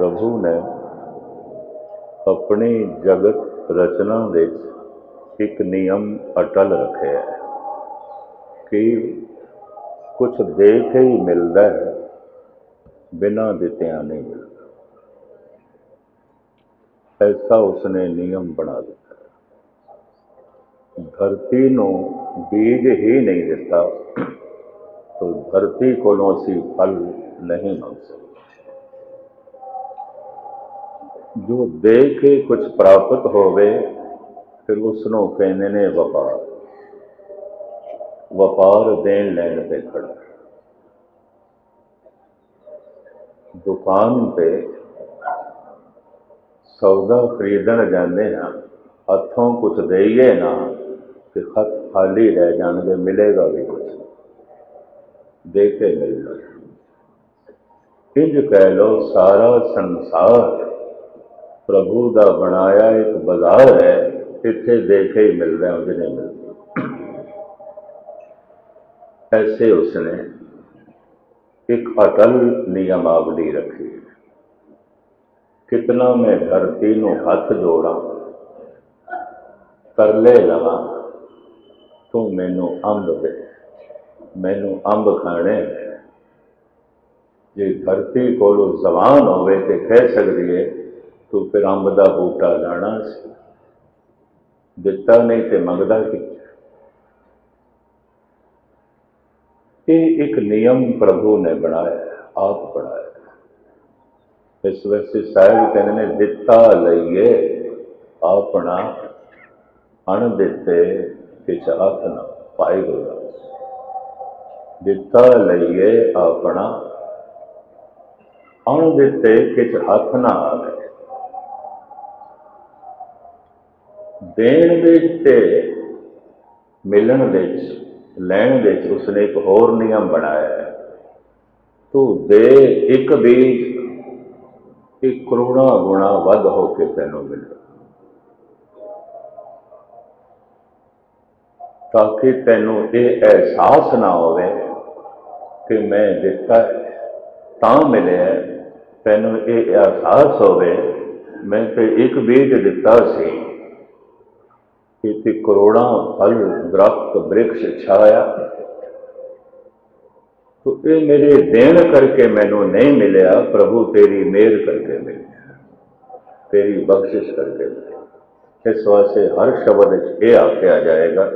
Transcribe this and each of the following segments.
ਪ੍ਰਭੂ ਨੇ ਆਪਣੀ ਜਗਤ ਰਚਨਾ ਵਿੱਚ ਇੱਕ ਨਿਯਮ ਅਟਲ ਰੱਖਿਆ ਹੈ ਕਿ ਕੁਝ ਦੇਖ ਹੀ ਮਿਲਦਾ ਹੈ, ਬਿਨਾਂ ਦਿੱਤਿਆਂ ਨਹੀਂ ਮਿਲਦਾ। ਐਸਾ ਉਸਨੇ ਨਿਯਮ ਬਣਾ ਦਿੱਤਾ। ਧਰਤੀ ਨੂੰ ਬੀਜ ਹੀ ਨਹੀਂ ਦਿੱਤਾ, ਤਾਂ ਧਰਤੀ ਕੋਲੋਂ ਅਸੀਂ ਫਲ ਨਹੀਂ ਮੰਗ ਸਕਦੇ। ਜੋ ਦੇ ਕੇ ਕੁਝ ਪ੍ਰਾਪਤ ਹੋਵੇ, ਫਿਰ ਉਸ ਨੂੰ ਕਹਿੰਦੇ ਨੇ ਵਪਾਰ। ਵਪਾਰ ਦੇਣ ਲੈਣ ਤੇ ਖੜਾ। ਦੁਕਾਨ ਤੇ ਸੌਦਾ ਖਰੀਦਣ ਜਾਂਦੇ ਹਾਂ, ਹੱਥੋਂ ਕੁਝ ਦੇਈਏ ਨਾ ਕਿ ਖਤ ਖਾਲੀ ਰਹਿ ਜਾਣਗੇ, ਮਿਲੇਗਾ ਵੀ ਕੁਝ ਦੇ ਕੇ ਮਿਲਣਾ। ਇੰਜ ਕਹਿ ਲੋ ਸਾਰਾ ਸੰਸਾਰ ਪ੍ਰਭੂ ਦਾ ਬਣਾਇਆ ਇੱਕ ਬਾਜ਼ਾਰ ਹੈ, ਇੱਥੇ ਦੇਖੇ ਕੇ ਹੀ ਮਿਲਦਾ ਉਹ ਨਹੀਂ ਮਿਲਦਾ ਐਸੇ ਉਸਨੇ ਇੱਕ ਅਟਲ ਨਿਯਮਾਵਲੀ ਰੱਖੀ ਕਿਤਨਾ ਮੈਂ ਧਰਤੀ ਨੂੰ ਹੱਥ ਜੋੜਾਂ, ਤਰਲੇ ਲਵਾਂ, ਤੂੰ ਮੈਨੂੰ ਅੰਬ ਦੇ। ਮੈਨੂੰ ਅੰਬ ਖਾਣੇ ਜੇ ਧਰਤੀ ਕੋਲੋਂ ਜ਼ਬਾਨ ਹੋਵੇ ਤੇ ਕਹਿ ਸਕਦੀ ਹੈ ਤੂੰ ਫਿਰ ਅੰਬ ਦਾ ਬੂਟਾ ਲਾਣਾ ਸੀ। ਦਿੱਤਾ ਨਹੀਂ ਤੇ ਮੰਗਦਾ ਕੀ ਇਹ ਇੱਕ ਨਿਯਮ ਪ੍ਰਭੂ ਨੇ ਬਣਾਇਆ, ਆਪ ਬਣਾਇਆ। ਇਸ ਵੈਸੇ ਸਾਹਿਬ ਕਹਿੰਦੇ ਨੇ, ਦਿੱਤਾ ਲਈਏ, ਆਪਣਾ ਅਣ ਦਿੱਤੇ, ਕਿਛ ਹੱਥ ਨਾ ਪਾਈ ਗੁਰਦਾਸ ਦਿੱਤਾ ਲਈਏ ਆਪਣਾ, ਅਣ ਦਿੱਤੇ, ਕਿਛ ਹੱਥ ਨਾ ਆਵੇ। ਦੇਣ ਵਿੱਚ ਤੇ ਮਿਲਣ ਵਿੱਚ ਲੈਣ ਵਿੱਚ ਉਸਨੇ ਇੱਕ ਹੋਰ ਨਿਯਮ ਬਣਾਇਆ ਤੂੰ ਦੇ ਇੱਕ ਬੀਜ ਇੱਕ ਕਰੋੜਾਂ ਗੁਣਾ ਵੱਧ ਹੋ ਕੇ ਤੈਨੂੰ ਮਿਲੇ। ਤਾਂ ਕਿ ਤੈਨੂੰ ਇਹ ਅਹਿਸਾਸ ਨਾ ਹੋਵੇ ਕਿ ਮੈਂ ਦਿੱਤਾ ਤਾਂ ਮਿਲਿਆ ਤੈਨੂੰ ਇਹ ਅਹਿਸਾਸ ਹੋਵੇ, ਮੈਂ ਤੇ ਇੱਕ ਬੀਜ ਦਿੱਤਾ ਸੀ। ਕਿ ਕਰੋੜਾਂ ਫਲ, ਦਰਖਤ, ਬ੍ਰਿਕਸ਼ ਛਾਇਆ। ਤੋ ਇਹ ਮੇਰੇ ਦੇਣ ਕਰਕੇ ਮੈਨੂੰ ਨਹੀਂ ਮਿਲਿਆ, ਪ੍ਰਭੂ ਤੇਰੀ ਮਿਹਰ ਕਰਕੇ ਮਿਲਿਆ। ਤੇਰੀ ਬਖਸ਼ਿਸ਼ ਕਰਕੇ ਮਿਲਿਆ। ਇਸ ਵਾਸਤੇ ਹਰ ਸ਼ਬਦ ਵਿੱਚ ਇਹ ਆਖਿਆ ਜਾਏਗਾ,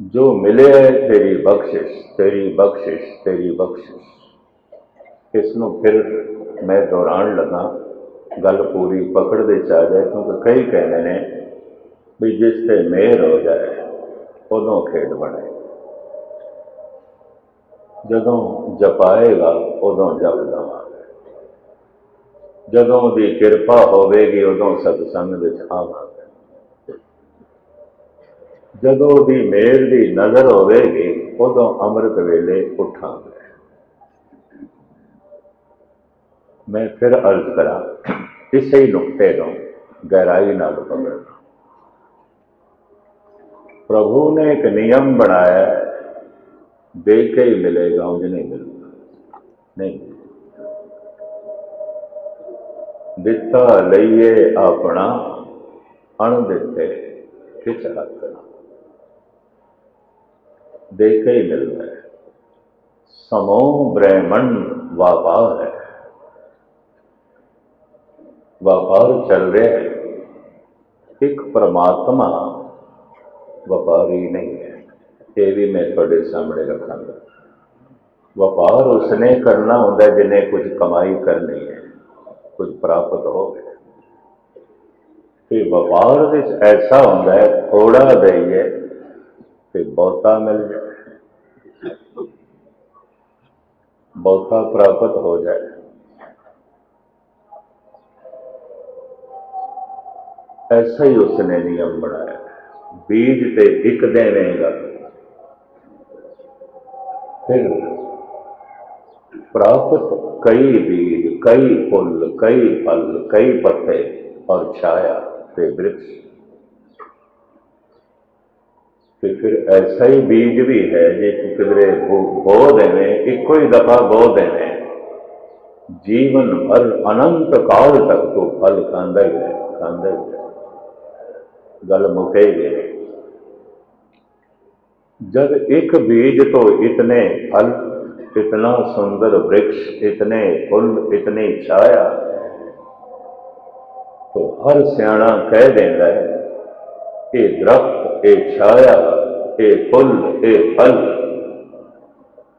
ਜੋ ਮਿਲਿਆ ਤੇਰੀ ਬਖਸ਼ਿਸ਼ ਤੇਰੀ ਬਖਸ਼ਿਸ਼ ਤੇਰੀ ਬਖਸ਼ਿਸ਼। ਇਸ ਨੂੰ ਫਿਰ ਮੈਂ ਦੁਹਰਾਉਣ ਲੱਗਾ, ਗੱਲ ਪੂਰੀ ਪਕੜ ਦੇ ਚ ਆ ਜਾਏ, ਕਿਉਂਕਿ ਕਈ ਕਹਿੰਦੇ ਨੇ ਵੀ ਜਿਸ ਤੇ ਮਿਹਰ ਹੋ ਜਾਏ, ਉਦੋਂ ਖੇਡ ਬਣੇ। ਜਦੋਂ ਜਪਾਏਗਾ, ਉਦੋਂ ਜਪ ਲਵਾਂਗੇ। ਜਦੋਂ ਦੀ ਕਿਰਪਾ ਹੋਵੇਗੀ, ਉਦੋਂ ਸਤਸੰਗ ਵਿੱਚ ਆਵਾਂਗੇ। ਜਦੋਂ ਦੀ ਮੇਰ ਦੀ ਨਜ਼ਰ ਹੋਵੇਗੀ, ਉਦੋਂ ਅੰਮ੍ਰਿਤ ਵੇਲੇ ਉੱਠਾਂਗੇ। ਮੈਂ ਫਿਰ ਅਰਜ਼ ਕਰਾਂ, ਇਸੇ ਹੀ ਨੁਕਤੇ ਨੂੰ ਗਹਿਰਾਈ ਨਾਲ ਪਕੜਨਾ। ਪ੍ਰਭੂ ਨੇ ਇੱਕ ਨਿਯਮ ਬਣਾਇਆ ਹੈ ਦੇ ਕੇ ਹੀ ਮਿਲੇਗਾ ਉਂਝ ਨਹੀਂ ਮਿਲਦਾ ਨਹੀਂ ਦਿੱਤਾ ਲਈਏ ਆਪਣਾ ਅਣ ਦਿੱਤੇ ਕਿਛ ਹੱਥ ਨਾ ਦੇ ਕੇ ਹੀ ਮਿਲਦਾ ਹੈ ਸਮੋ ਬ੍ਰਹਮੰਡ ਵਾਪਾਰ ਹੈ ਵਪਾਰ ਚੱਲ ਰਿਹਾ ਹੈ ਇੱਕ ਪਰਮਾਤਮਾ ਵਪਾਰੀ ਨਹੀਂ ਹੈ। ਇਹ ਵੀ ਮੈਂ ਤੁਹਾਡੇ ਸਾਹਮਣੇ ਰੱਖਾਂਗਾ। ਵਪਾਰ ਉਸਨੇ ਕਰਨਾ ਹੁੰਦਾ ਜਿਹਨੇ ਕੁਝ ਕਮਾਈ ਕਰਨੀ ਹੈ, ਕੁਝ ਪ੍ਰਾਪਤ ਹੋਵੇ। ਤੇ ਵਪਾਰ ਵਿੱਚ ਐਸਾ ਹੁੰਦਾ ਹੈ ਥੋੜਾ ਦੇਈਏ ਤੇ ਬਹੁਤਾ ਮਿਲ ਜਾਏ ਬਹੁਤਾ ਪ੍ਰਾਪਤ ਹੋ ਜਾਏ। ਐਸਾ ਹੀ ਉਸਨੇ ਨਿਯਮ ਬਣਾਇਆ। ਬੀਜ ਤੇ ਇੱਕ ਦੇਵੇਂਗਾ। ਫਿਰ ਪ੍ਰਾਪਤ ਕਈ ਬੀਜ, ਕਈ ਫੁੱਲ, ਕਈ ਫਲ, ਕਈ ਪੱਤੇ ਔਰ ਛਾਇਆ ਤੇ ਬ੍ਰਿਕਸ਼। ਤੇ ਫਿਰ ਐਸਾ ਹੀ ਬੀਜ ਵੀ ਹੈ, ਜੇ ਤੂੰ ਕਿਧਰੇ ਬੋ ਦੇਵੇਂ, ਇੱਕੋ ਹੀ ਦਫਾ ਬੋ ਦੇਵੇਂ। ਜੀਵਨ ਭਰ ਅਨੰਤ ਕਾਲ ਤੱਕ ਤੋਂ ਫਲ ਖਾਂਦਾ ਹੀ ਰਹੇ, ਖਾਂਦਾ ਹੀ ਰਹੇ। गल मुकेगी जब एक बीज तो इतने फल, इतना सुंदर वृक्ष, इतने फुल, इतनी छाया तो हर सियाणा कह देता है ये दरख्त ये छाया ये फुल ये फल।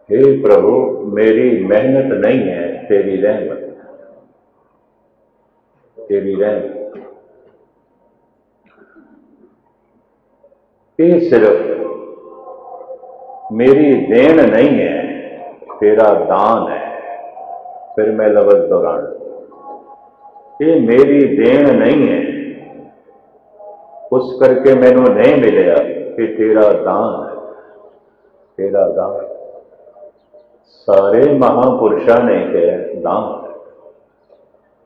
हे प्रभु, मेरी मेहनत नहीं है तेरी रहमत। तेरी रहमत ये सिर्फ़ मेरी देन नहीं है तेरा दान है फिर मैं लफ्ज दौरान ये मेरी देन नहीं है उस करके मैं नहीं मिले कि तेरा दान है तेरा दान सारे महापुरुषों ने कह दान है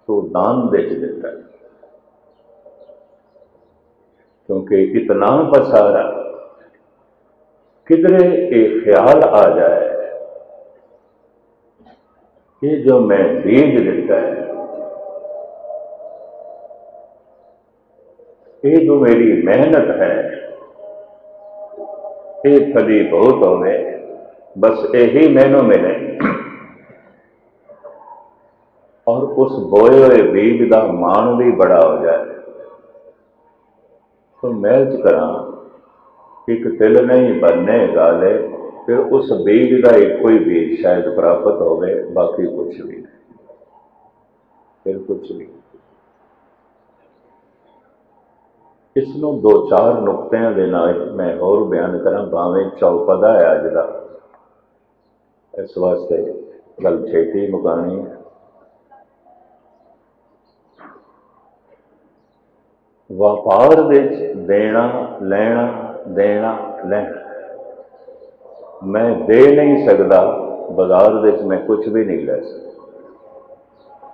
तू दान बेच देता है क्योंकि इतना पसारा किधरे एक ख्याल आ जाए ये जो मैं बीज देता है ये जो मेरी मेहनत है ये फली बहुत होवे बस यही मैनू मिले और उस बोए हुए बीज का मान भी बड़ा हो जाए ਤੋ ਮਹਿਜ ਕਰਾਂ, ਇੱਕ ਤਿਲ ਨਹੀਂ ਬੰਨੇ ਗਾਲੇ, ਫਿਰ ਉਸ ਬੀਜ ਦਾ ਇੱਕੋ ਹੀ ਬੀਜ ਸ਼ਾਇਦ ਪ੍ਰਾਪਤ ਹੋਵੇ, ਬਾਕੀ ਕੁਝ ਵੀ ਨਹੀਂ। ਫਿਰ ਕੁਝ ਨਹੀਂ। ਇਸ ਨੂੰ ਦੋ ਚਾਰ ਨੁਕਤਿਆਂ ਦੇ ਨਾਲ ਮੈਂ ਹੋਰ ਬਿਆਨ ਕਰਾਂ, ਭਾਵੇਂ ਚੌਪਦਾ ਹੈ ਅੱਜ ਦਾ। ਇਸ ਵਾਸਤੇ ਗੱਲ ਛੇਤੀ ਮੁਕਾਣੀ। ਹੈ ਵਪਾਰ ਵਿੱਚ ਦੇਣਾ, ਲੈਣਾ ਦੇਣਾ, ਲੈਣਾ। ਮੈਂ ਦੇ ਨਹੀਂ ਸਕਦਾ, ਬਾਜ਼ਾਰ ਵਿੱਚ ਮੈਂ ਕੁਝ ਵੀ ਨਹੀਂ ਲੈ ਸਕਦਾ।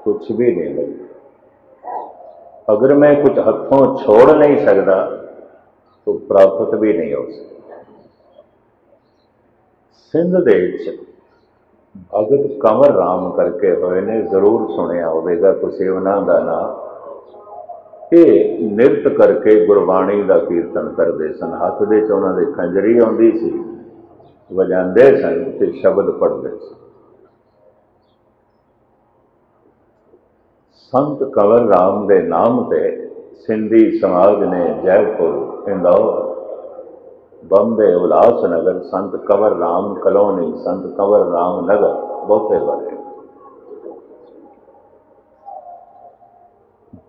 ਕੁਝ ਵੀ ਨਹੀਂ ਲੈ ਅਗਰ ਮੈਂ ਕੁਝ ਹੱਥੋਂ ਛੋੜ ਨਹੀਂ ਸਕਦਾ, ਤਾਂ ਪ੍ਰਾਪਤ ਵੀ ਨਹੀਂ ਹੋ ਸਕਦਾ। ਸਿੰਧ ਦੇ ਵਿੱਚ ਭਗਤ ਕੰਵਰ ਰਾਮ ਕਰਕੇ ਹੋਏ ਨੇ, ਜ਼ਰੂਰ ਸੁਣਿਆ ਹੋਵੇਗਾ, ਤੁਸੀਂ ਉਹਨਾਂ ਦਾ ਨਾਮ ਇਹ ਨਿਰਤ ਕਰਕੇ ਗੁਰਬਾਣੀ ਦਾ ਕੀਰਤਨ ਕਰਦੇ ਸਨ। ਹੱਥ ਦੇ ਚ ਉਹਨਾਂ ਦੇ ਖੰਜਰੀ ਆਉਂਦੀ ਸੀ, ਵਜਾਉਂਦੇ ਸਨ ਤੇ ਸ਼ਬਦ ਪੜ੍ਹਦੇ ਸਨ। ਸੰਤ ਕੰਵਰ ਰਾਮ ਦੇ ਨਾਮ ਤੇ ਸਿੰਧੀ ਸਮਾਜ ਨੇ ਜੈਪੁਰ, ਇੰਦੌਰ, ਬੰਬੇ ਉਲਾਸ ਨਗਰ ਸੰਤ ਕੰਵਰ ਰਾਮ ਕਲੋਨੀ, ਸੰਤ ਕੰਵਰ ਰਾਮ ਨਗਰ, ਬਹੁਤੇ ਬਣੇ।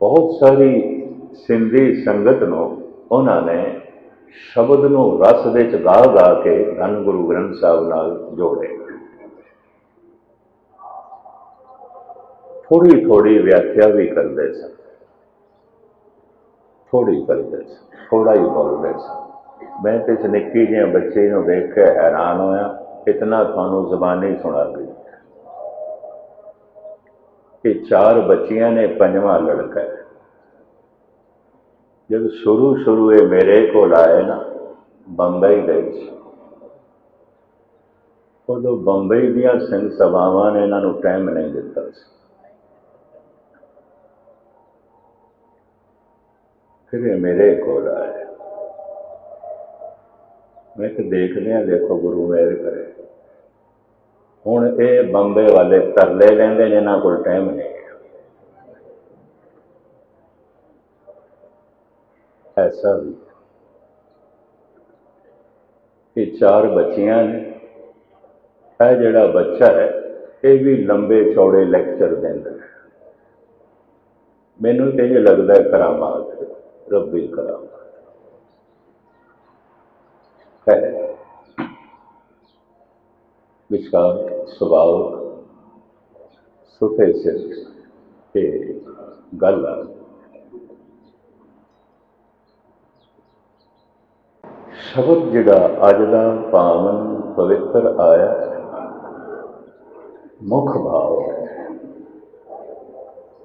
ਬਹੁਤ ਸਾਰੀ ਸਿੰਧੀ ਸੰਗਤ ਨੂੰ ਉਹਨਾਂ ਨੇ ਸ਼ਬਦ ਨੂੰ ਰਸ ਵਿੱਚ ਗਾ ਗਾ ਕੇ ਧੰਨ ਗੁਰੂ ਗ੍ਰੰਥ ਸਾਹਿਬ ਨਾਲ ਜੋੜੇ। ਥੋੜੀ ਥੋੜੀ ਵਿਆਖਿਆ ਵੀ ਕਰਦੇ ਸਨ। ਥੋੜੀ ਕਰਦੇ ਸਨ ਥੋੜਾ ਹੀ ਬੋਲਦੇ ਸਨ। ਮੈਂ ਤੇ ਇਸ ਨਿੱਕੀ ਜਿਹੇ ਬੱਚੇ ਨੂੰ ਦੇਖ ਕੇ ਹੈਰਾਨ ਹੋਇਆ, ਇਤਨਾ ਤੁਹਾਨੂੰ ਜ਼ਬਾਨੀ ਸੁਣਾ ਗਈ। ਕਿ ਚਾਰ ਬੱਚੀਆਂ ਨੇ ਪੰਜਵਾਂ ਲੜਕਾ ਹੈ। ਜਦ ਸ਼ੁਰੂ ਸ਼ੁਰੂ ਇਹ ਮੇਰੇ ਕੋਲ ਆਏ ਨਾ, ਬੰਬਈ ਦੇ ਵਿੱਚ। ਉਦੋਂ ਬੰਬਈ ਦੀਆਂ ਸਿੰਘ ਸਭਾਵਾਂ ਨੇ ਇਹਨਾਂ ਨੂੰ ਟਾਈਮ ਨਹੀਂ ਦਿੱਤਾ ਸੀ। ਫਿਰ ਇਹ ਮੇਰੇ ਕੋਲ ਆਏ। ਮੈਂ ਕਿ ਦੇਖਦੇ ਆ ਦੇਖੋ ਗੁਰੂ ਮੇਰ ਕਰੇ। ਹੁਣ ਇਹ ਬੰਬੇ ਵਾਲੇ ਤਰਲੇ ਲੈਂਦੇ ਨੇ ਇਹਨਾਂ ਕੋਲ ਟਾਈਮ ਨਹੀਂ। ਐਸਾ ਵੀ ਇਹ ਚਾਰ ਬੱਚੀਆਂ ਨੇ, ਇਹ ਜਿਹੜਾ ਬੱਚਾ ਹੈ, ਇਹ ਵੀ ਲੰਬੇ ਚੌੜੇ ਲੈਕਚਰ ਦਿੰਦਾ ਮੈਨੂੰ ਤੇ ਇਹ ਲੱਗਦਾ ਹੈ ਕਰਾਮਾਤ ਰੱਬੀ ਕਰਾਮਾਤ ਹੈ। ਵਿਚਕਾਰ ਸੁਭਾਅ ਸੁਤੇ ਸਿਰ ਤੇ ਗੱਲ ਆ। ਸ਼ਬਦ ਜਿਹੜਾ ਅੱਜ ਦਾ ਪਾਵਨ ਪਵਿੱਤਰ ਆਇਆ, ਮੁੱਖ ਭਾਵ ਹੈ।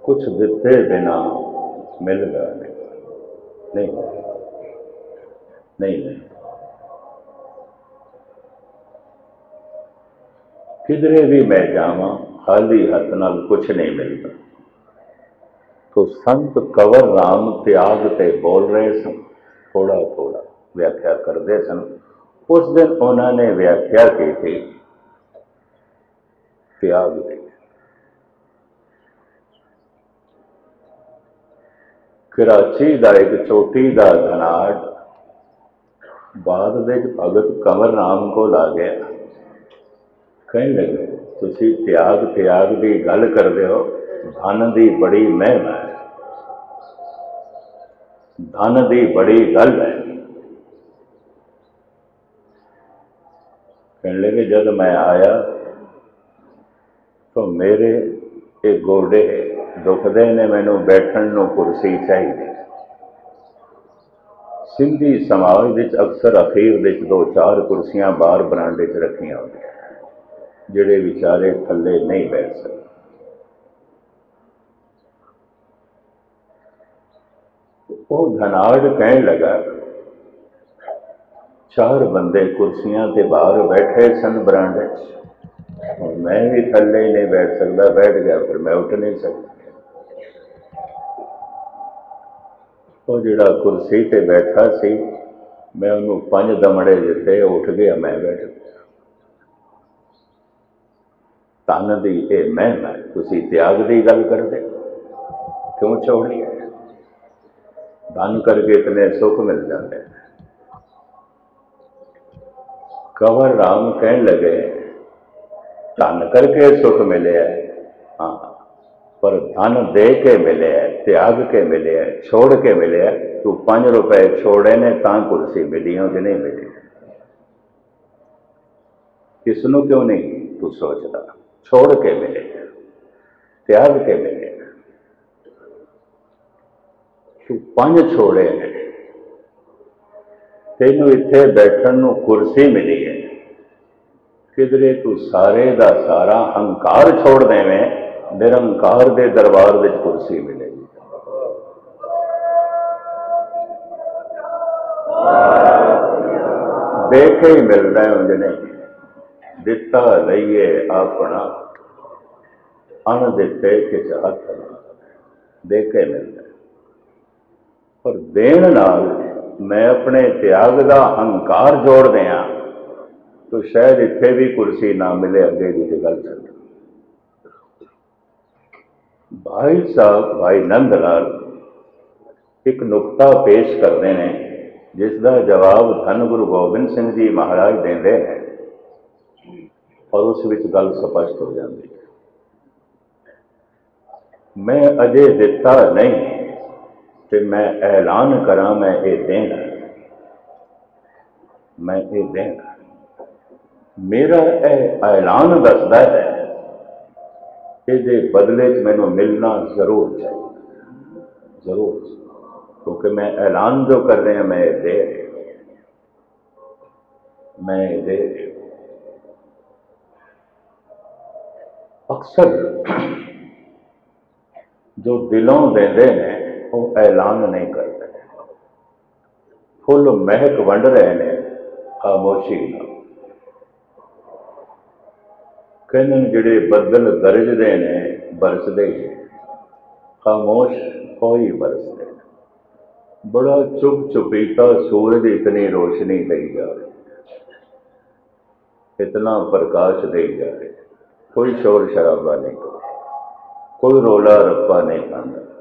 ਕੁਝ ਦਿੱਤੇ ਬਿਨਾ ਮਿਲਦਾ ਨਹੀਂ। ਨਹੀਂ ਨਹੀਂ ਕਿਧਰੇ ਵੀ ਮੈਂ ਜਾਵਾਂ, ਖਾਲੀ ਹੱਥ ਨਾਲ ਕੁਝ ਨਹੀਂ ਮਿਲਦਾ। ਤੋ ਸੰਤ ਕਵਰ ਰਾਮ ਤਿਆਗ ਤੇ ਬੋਲ ਰਹੇ ਸਨ ਥੋੜਾ ਥੋੜਾ ਵਿਆਖਿਆ ਕਰਦੇ ਸਨ। ਉਸ ਦਿਨ ਉਹਨਾਂ ਨੇ ਵਿਆਖਿਆ ਕੀਤੀ। ਤਿਆਗ ਦੀ ਕਰਾਚੀ ਦਾ ਇੱਕ ਚੋਟੀ ਦਾ ਧਨਾੜ ਬਾਅਦ ਵਿੱਚ ਭਗਤ ਕੰਵਰ ਨਾਮ ਕੋਲ ਆ ਗਿਆ। ਕਹਿਣ ਲੱਗੇ, ਤੁਸੀਂ ਤਿਆਗ ਤਿਆਗ ਦੀ ਗੱਲ ਕਰਦੇ ਹੋ। ਧਨ ਦੀ ਬੜੀ ਮਹਿਮਾ ਹੈ। ਧਨ ਦੀ ਬੜੀ ਗੱਲ ਹੈ। ਕਹਿਣ ਲੱਗੇ, ਜਦ ਮੈਂ ਆਇਆ, ਤਾਂ ਮੇਰੇ ਇਹ ਗੋਡੇ ਦੁਖਦੇ ਨੇ, ਮੈਨੂੰ ਬੈਠਣ ਨੂੰ ਕੁਰਸੀ ਚਾਹੀਦੀ ਸਿੰਧੀ ਸਮਾਜ ਵਿੱਚ ਅਕਸਰ ਅਖੀਰ ਵਿੱਚ ਦੋ ਚਾਰ ਕੁਰਸੀਆਂ ਬਾਹਰ ਬਰਾਂਡੇ 'ਚ ਰੱਖੀਆਂ ਹੁੰਦੀਆਂ ਜਿਹੜੇ ਵਿਚਾਰੇ ਥੱਲੇ ਨਹੀਂ ਬੈਠ ਸਕਦੇ। ਉਹ ਧਨਾੜ ਕਹਿਣ ਲੱਗਾ ਚਾਰ ਬੰਦੇ ਕੁਰਸੀਆਂ ਤੇ ਬਾਹਰ ਬੈਠੇ ਸਨ ਬਰਾਂਡੇ 'ਚ। ਹੁਣ ਮੈਂ ਵੀ ਥੱਲੇ ਹੀ ਨਹੀਂ ਬੈਠ ਸਕਦਾ, ਬੈਠ ਗਿਆ, ਫਿਰ ਮੈਂ ਉੱਠ ਨਹੀਂ ਸਕਦਾ। ਉਹ ਜਿਹੜਾ ਕੁਰਸੀ ਤੇ ਬੈਠਾ ਸੀ, ਮੈਂ ਉਹਨੂੰ ਪੰਜ ਦਮੜੇ ਦਿੱਤੇ, ਉੱਠ ਗਿਆ, ਮੈਂ ਬੈਠ ਗਿਆ। ਤਨ ਦੀ ਇਹ ਮਹਿਮਾ, ਤੁਸੀਂ ਤਿਆਗ ਦੀ ਗੱਲ ਕਰਦੇ? ਕਿਉਂ ਛੋੜੀ ਹੈ? ਧਨ ਕਰਕੇ ਇਤਨੇ ਸੁੱਖ ਮਿਲ ਜਾਂਦੇ ਨੇ। ਕੰਵਰ ਰਾਮ ਕਹਿਣ ਲੱਗੇ, ਧਨ ਕਰਕੇ ਸੁੱਖ ਮਿਲਿਆ ਹਾਂ। ਪਰ ਧਨ ਦੇ ਕੇ ਮਿਲਿਆ ਤਿਆਗ ਕੇ ਮਿਲਿਆ ਛੋੜ ਕੇ ਮਿਲਿਆ ਤੂੰ 5 ਰੁਪਏ ਛੋੜੇ ਨੇ ਤਾਂ ਕੁਰਸੀ ਮਿਲੀ ਹੋ ਕਿ ਨਹੀਂ ਮਿਲੀ? ਕਿਸ ਨੂੰ ਕਿਉਂ ਨਹੀਂ ਤੂੰ ਸੋਚਦਾ? ਛੋੜ ਕੇ ਮਿਲੇ, ਤਿਆਗ ਕੇ ਮਿਲੇ। ਤੂੰ ਪੰਜ ਛੋੜੇ ਨੇ। ਤੈਨੂੰ ਇੱਥੇ ਬੈਠਣ ਨੂੰ ਕੁਰਸੀ ਮਿਲੀ। ਹੈ ਕਿਧਰੇ ਤੂੰ ਸਾਰੇ ਦਾ ਸਾਰਾ ਹੰਕਾਰ ਛੋੜ ਦੇਵੇਂ, ਨਿਰੰਕਾਰ ਦੇ ਦਰਬਾਰ ਵਿੱਚ ਕੁਰਸੀ ਮਿਲੇਗੀ। ਦੇਖੇ ਹੀ ਮਿਲਦਾ ਹੈ ਉਂਝ ਨਹੀਂ ਦਿੱਤਾ ਲਈਏ ਆਪਣਾ, ਅਣ ਦਿੱਤੇ ਕਿਛ ਹੱਥ ਨਾ ਦੇਖੇ ਮਿਲਦਾ ਪਰ ਦੇਣ ਨਾਲ ਮੈਂ ਆਪਣੇ ਤਿਆਗ ਦਾ ਹੰਕਾਰ ਜੋੜ ਦਿਆਂ ਤਾਂ ਸ਼ਾਇਦ ਇੱਥੇ ਵੀ ਕੁਰਸੀ ਨਾ ਮਿਲੇ, ਅੱਗੇ ਦੀ ਤੇ ਗੱਲ ਛੱਡ। ਭਾਈ ਸਾਹਿਬ, ਭਾਈ ਨੰਦ ਲਾਲ ਇੱਕ ਨੁਕਤਾ ਪੇਸ਼ ਕਰਦੇ ਨੇ, ਜਿਸ ਦਾ ਜਵਾਬ ਧੰਨ ਗੁਰੂ ਗੋਬਿੰਦ ਸਿੰਘ ਜੀ ਮਹਾਰਾਜ ਦਿੰਦੇ ਨੇ ਔਰ ਉਸ ਵਿੱਚ ਗੱਲ ਸਪਸ਼ਟ ਹੋ ਜਾਂਦੀ ਹੈ। ਮੈਂ ਅਜੇ ਦਿੱਤਾ ਨਹੀਂ ਤੇ ਮੈਂ ਐਲਾਨ ਕਰਾਂ ਮੈਂ ਇਹ ਦੇਣਾ। ਮੈਂ ਇਹ ਦੇਣਾ। ਮੇਰਾ ਇਹ ਐਲਾਨ ਦੱਸਦਾ ਹੈ ਇਹਦੇ ਬਦਲੇ 'ਚ ਮੈਨੂੰ ਮਿਲਣਾ ਜ਼ਰੂਰ ਚਾਹੀਦਾ। ਜ਼ਰੂਰ। ਕਿਉਂਕਿ ਮੈਂ ਐਲਾਨ ਜੋ ਕਰ ਰਿਹਾ, ਮੈਂ ਇਹ ਦੇ ਰਿਹਾ। ਮੈਂ ਇਹ ਦੇ ਰਿਹਾ। ਅਕਸਰ ਜੋ ਦਿਲੋਂ ਦਿੰਦੇ ਨੇ, ਉਹ ਐਲਾਨ ਨਹੀਂ ਕਰਦੇ। ਫੁੱਲ ਮਹਿਕ ਵੰਡ ਰਹੇ ਨੇ, ਖਾਮੋਸ਼ੀ ਨਾਲ। ਕਹਿੰਦੇ ਜਿਹੜੇ ਬੱਦਲ ਗਰਜਦੇ ਨੇ, ਬਰਸਦੇ ਹੀ ਖਾਮੋਸ਼ ਕੋਈ ਬਰਸਦੇ ਨੇ। ਬੜਾ ਚੁੱਪ ਚੁਪੀਤਾ ਸੂਰਜ ਇਤਨੀ ਰੋਸ਼ਨੀ ਦੇਈ ਜਾ ਰਹੀ ਇਤਨਾ ਪ੍ਰਕਾਸ਼ ਦੇਈ ਜਾ ਰਹੀ ਕੋਈ ਸ਼ੋਰ ਸ਼ਰਾਬਾ ਨਹੀਂ। ਕੋਈ ਰੋਲਾ ਰੱਪਾ ਨਹੀਂ ਖਾਂਦਾ